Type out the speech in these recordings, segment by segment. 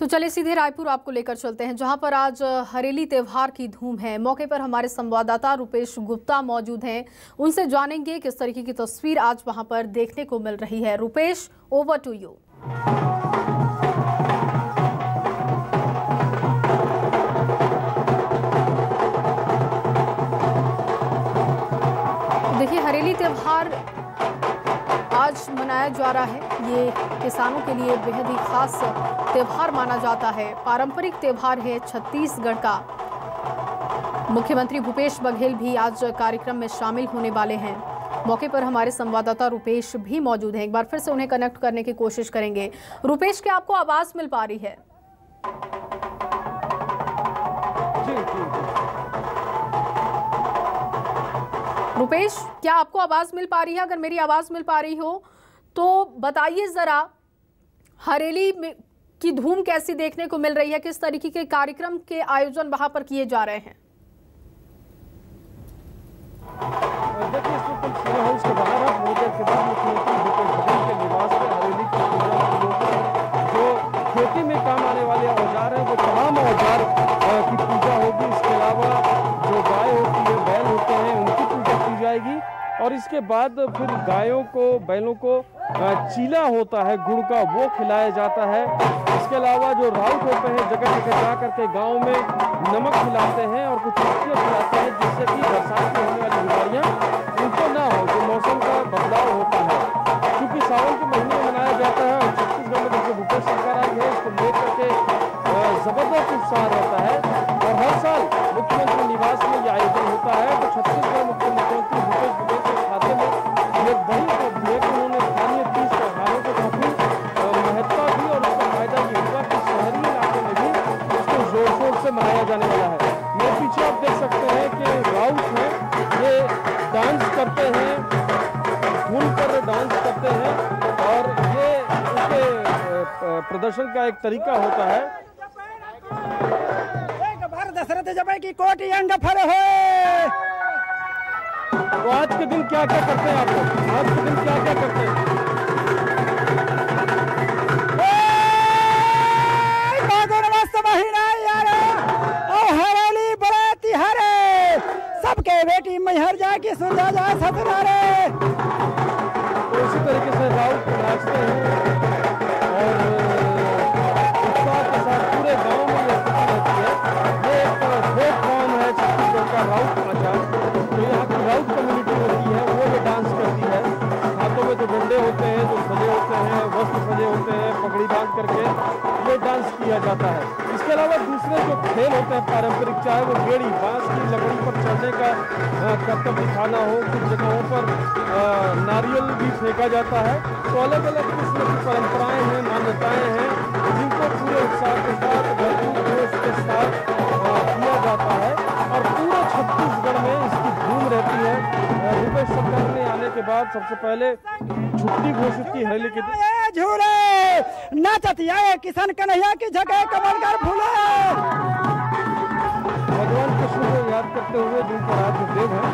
तो चले सीधे रायपुर आपको लेकर चलते हैं, जहाँ पर आज हरेली त्यौहार की धूम है। मौके पर हमारे संवाददाता रुपेश गुप्ता मौजूद हैं। उनसे जानेंगे किस तरीके की तस्वीर आज वहाँ पर देखने को मिल रही है। रुपेश ओवर टू यू देखिए, हरेली त्योहार आज मनाया जा रहा है। ये किसानों के लिए बेहद ही खास त्यौहार माना जाता है। पारंपरिक त्यौहार है छत्तीसगढ़ का। मुख्यमंत्री भूपेश बघेल भी आज कार्यक्रम में शामिल होने वाले हैं। मौके पर हमारे संवाददाता रुपेश भी मौजूद हैं। एक बार फिर से उन्हें कनेक्ट करने की कोशिश करेंगे। रुपेश, क्या आपको आवाज़ मिल पा रही है? रुपेश, क्या आपको आवाज़ मिल पा रही है? अगर मेरी आवाज़ मिल पा रही हो तो बताइए जरा, हरेली की धूम कैसी देखने को मिल रही है? किस तरीके के कार्यक्रम के आयोजन वहाँ पर किए जा रहे हैं? देखिए और इसके बाद फिर गायों को, बैलों को चीला होता है, गुड़ का वो खिलाया जाता है। इसके अलावा जो राउत होते हैं, जगह जगह जा करके गाँव में नमक खिलाते हैं और कुछ रोटियाँ खिलाते हैं, जिससे कि बरसात में होने वाली बीमारियाँ उनको ना हो, जो मौसम का बदलाव होता है। क्योंकि सावन के महीने में मनाया जाता है और छत्तीसगढ़ में जैसे भूपेश सरकार आई है, इसको लेकर के ज़बरदस्त उत्साह रहता है। और हर साल मुख्यमंत्री निवास में ये आयोजन प्रदर्शन का एक तरीका होता है। दशरथ जब की कोटि अंग फर हो। तो आज के दिन क्या क्या करते हैं आप लोग? आज के दिन क्या क्या करते हैं? सबके बेटी मैहर जाके सुंदर जा सतनारे बाँध करके ये डांस किया जाता है। इसके अलावा दूसरे जो खेल होते हैं, पारंपरिक, चाहे वो गेड़ी बाँस की लकड़ी पर चढ़ने का करतब दिखाना हो, कुछ जगहों पर नारियल भी फेंका जाता है। तो अलग अलग किस्म की परंपराएँ हैं, मान्यताएँ हैं, जिनको पूरे उत्साह के साथ, भरपूर जोश के साथ किया जाता है। और पूरे छत्तीसगढ़ में इसकी धूम रहती है। भूपेश सरकार ने आने के बाद सबसे पहले छुट्टी घोषित की दिन ए झूले। नाचत आए किशन कन्हैया की जगह कमल कर फूले। भगवान कृष्ण को याद करते हुए जिनका राज्य देव है।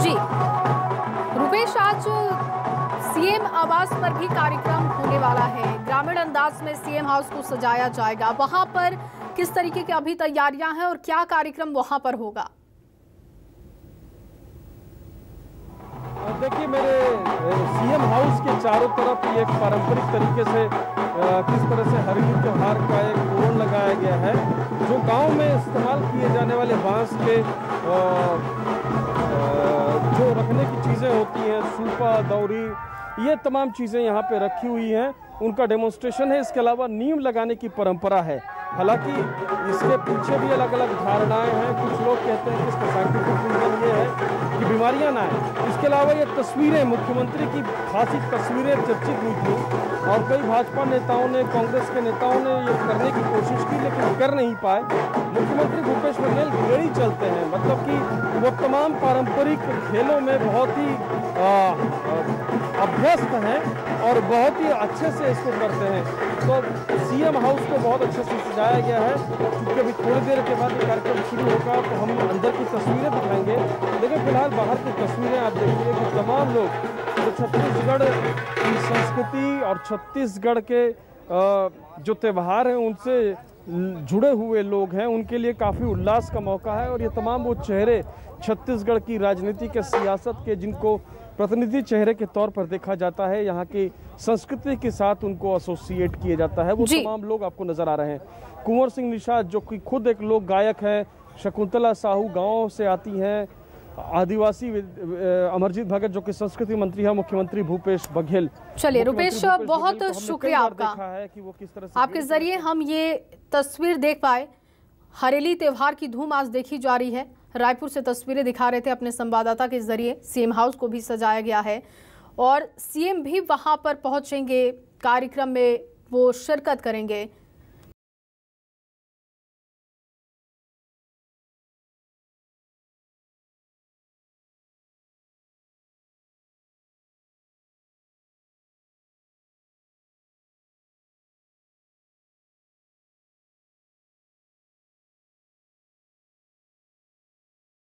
जी। रुपेश आज सीएम आवास पर भी कार्यक्रम होने वाला है। ग्रामीण अंदाज में सीएम हाउस को सजाया जाएगा। वहाँ पर किस तरीके की अभी तैयारियाँ हैं और क्या कार्यक्रम वहाँ पर होगा? देखिए मेरे सीएम हाउस के चारों तरफ़ एक पारंपरिक तरीके से किस तरह से हरिली त्योहार का एक तोरण लगाया गया है, जो गाँव में इस्तेमाल किए जाने वाले बाँस के जो रखने की चीज़ें होती हैं, सूपा, दौरी, ये तमाम चीज़ें यहाँ पे रखी हुई हैं। उनका डेमोन्स्ट्रेशन है, इसके अलावा नीम लगाने की परंपरा है। हालाँकि इसके पीछे भी अलग अलग धारणाएँ हैं। कुछ लोग कहते हैं कि इसका साइंटिफिक रीजन ये है कि बीमारियाँ ना आए। इसके अलावा ये तस्वीरें, मुख्यमंत्री की खासी तस्वीरें चर्चित हुई थी और कई भाजपा नेताओं ने, कांग्रेस के नेताओं ने ये करने की कोशिश की, लेकिन कर नहीं पाए। मुख्यमंत्री भूपेश बघेल गेड़ी चलते हैं मतलब कि वो तमाम पारंपरिक खेलों में बहुत ही अभ्यस्त हैं और बहुत ही अच्छे से इसको करते हैं। तो सीएम हाउस को बहुत अच्छे से सजाया गया है। क्योंकि अभी थोड़ी देर के बाद कार्यक्रम शुरू होगा तो हम अंदर की तस्वीरें दिखाएँगे। लेकिन फ़िलहाल बाहर की तस्वीरें आप देखिए कि तमाम लोग, जो छत्तीसगढ़ की संस्कृति और छत्तीसगढ़ के जो त्यौहार हैं, उनसे जुड़े हुए लोग हैं। उनके लिए काफ़ी उल्लास का मौका है और ये तमाम वो चेहरे छत्तीसगढ़ की राजनीति के सियासत के जिनको प्रतिनिधि चेहरे के तौर पर देखा जाता है यहाँ की संस्कृति के साथ उनको एसोसिएट किया जाता है। वो तमाम लोग आपको नज़र आ रहे हैं। कुंवर सिंह निषाद जो कि खुद एक लोक गायक हैं शकुंतला साहू गाँव से आती हैं। आदिवासी अमरजीत भगत जो कि संस्कृति मंत्री है मुख्यमंत्री भूपेश बघेल। चलिए रुपेश बहुत शुक्रिया आपका। है कि वो किस तरह से आपके ज़रिए हम ये तस्वीर देख पाए। हरेली त्योहार की धूम आज देखी जा रही है। रायपुर से तस्वीरें दिखा रहे थे अपने संवाददाता के ज़रिए। सीएम हाउस को भी सजाया गया है और सीएम भी वहाँ पर पहुँचेंगे। कार्यक्रम में वो शिरकत करेंगे।